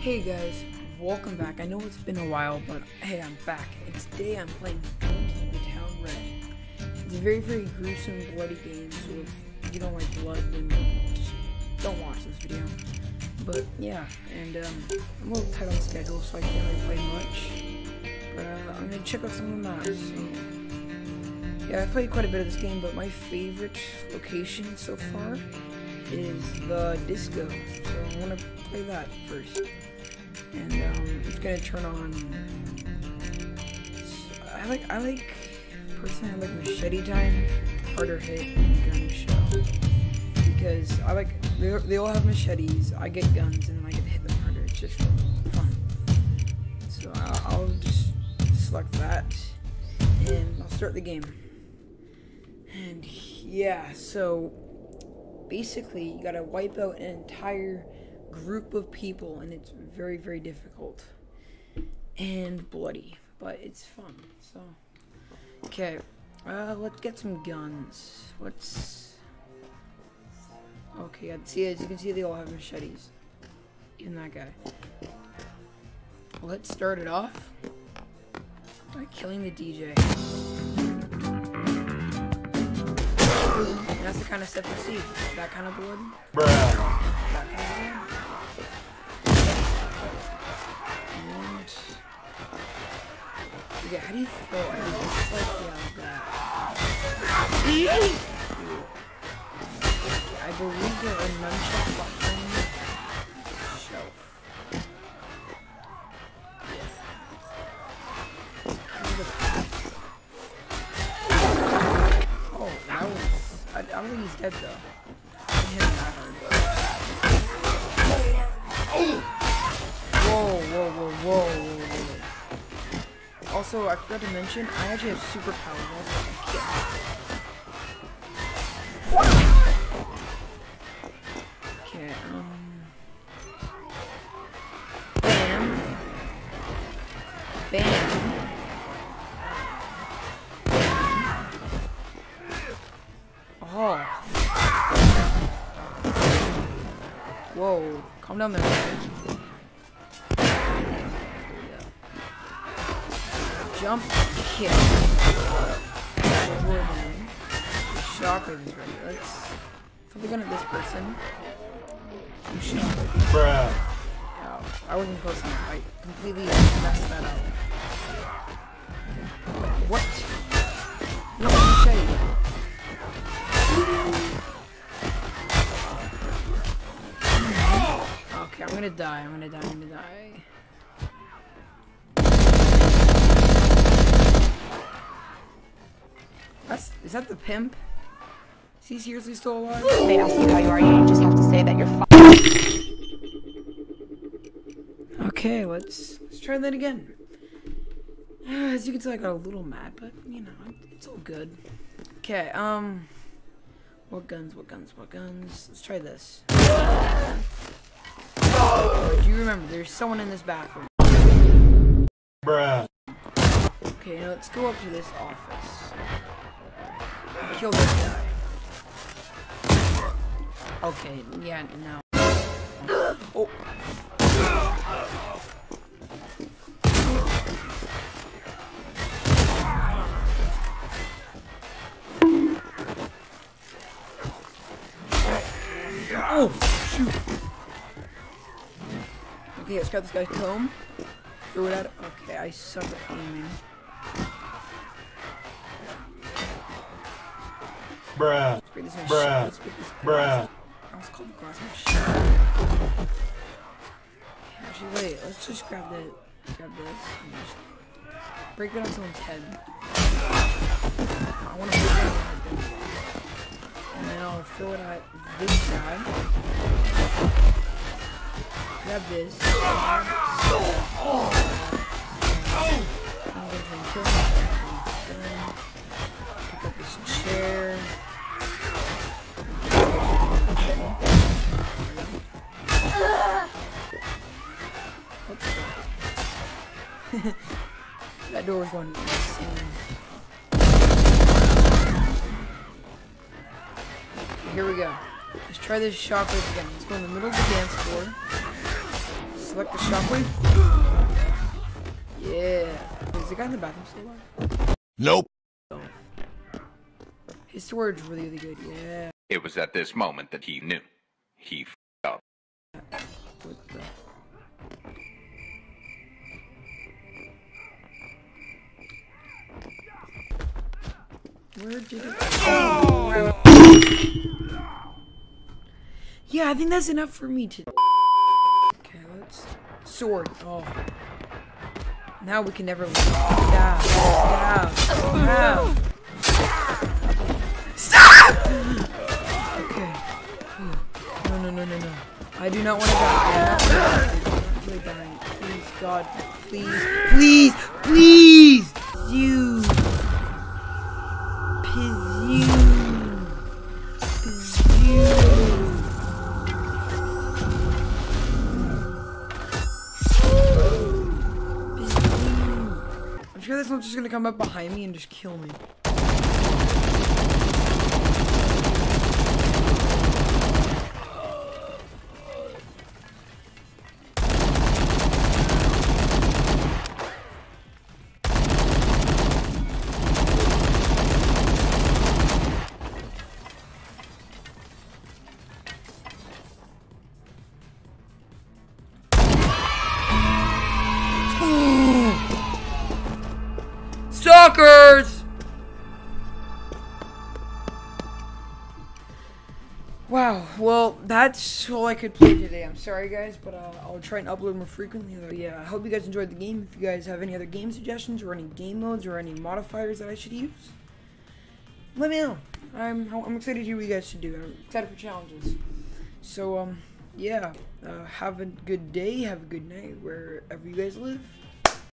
Hey guys, welcome back. I know it's been a while, but hey, I'm back. And today I'm playing Paint the Town Red. It's a very, very gruesome, bloody game, so if you don't like blood, then just don't watch this video. But yeah, and um, I'm a little tight on schedule, so I can't really play much. But uh, I'm gonna check out some of the maps. So. Yeah, I played quite a bit of this game, but my favorite location so far is the disco. So I want to play that first. And um, it's gonna turn on. I like I like personally I like machete time, harder hit, and gun show because I like they, they all have machetes. I get guns and then I get to hit them harder. It's just fun. So I'll, I'll just select that and I'll start the game. And yeah, so basically you gotta wipe out an entire group of people and it's very very difficult and bloody but it's fun so. Okay uh let's get some guns. Let's okay I see as you can see they all have machetes even that guy. Let's start it off by killing the DJ that's the kind of stuff you see. That kind of blood. Bruh. That kind of blood. And yeah, how do you throw it? It's like yeah, that. I believe there are nunchucks behind dead though. Whoa, whoa, whoa, whoa, whoa. Also, I forgot to mention, I actually have superpowers. Okay, um. Whoa. Calm down there. Jump kick. Shocker is ready. Let's put the gun at this person. Bruh. Yeah, I wasn't close enough. I completely messed that up. What? Gonna die. I'm gonna die. I'm gonna die. That's is that the pimp? Is he seriously still alive? They ask you how you are, you just have to say that you're fine. Okay, let's let's try that again. As you can tell, I got a little mad, but you know, it's all good. Okay, um, what guns? What guns? What guns? Let's try this. Do you remember? There's someone in this bathroom. Bruh. Okay, now let's go up to this office. Kill this guy. Okay, yeah, no. Oh, Okay, let's grab this guy's comb. Throw it at Okay, I suck at aiming. Bruh. Let's break this machine. Bruh. Let's break this Bruh. I was called the glass machine. Actually, wait. Let's just grab the grab this and just break it on someone's head. I want to break it on their head. And then I'll throw it at this guy. Grab this. To. Pick up this chair. That? door is going insane. Okay, here we go. Let's try this shockwave again. Let's go in the middle of the dance floor. Select the shockwave. Yeah. Is the guy in the bathroom still alive? Nope. His storage really, really good. Yeah. It was at this moment that he knew. He f***ed up. What the? Where did it go? Yeah, I think that's enough for me to. Sword. Oh. Now we can never leave. Okay. No, no, no, no, no. I do not want to die. I do not want to die. Please, God. Please. Please. Please. You. Not just gonna come up behind me and just kill me. Wow, well, that's all I could play today. I'm sorry, guys, but uh, I'll try and upload more frequently. But yeah, I hope you guys enjoyed the game. If you guys have any other game suggestions or any game modes or any modifiers that I should use, let me know. I'm I'm excited to hear what you guys should do. I'm excited for challenges. So um, yeah, uh, have a good day, have a good night wherever you guys live.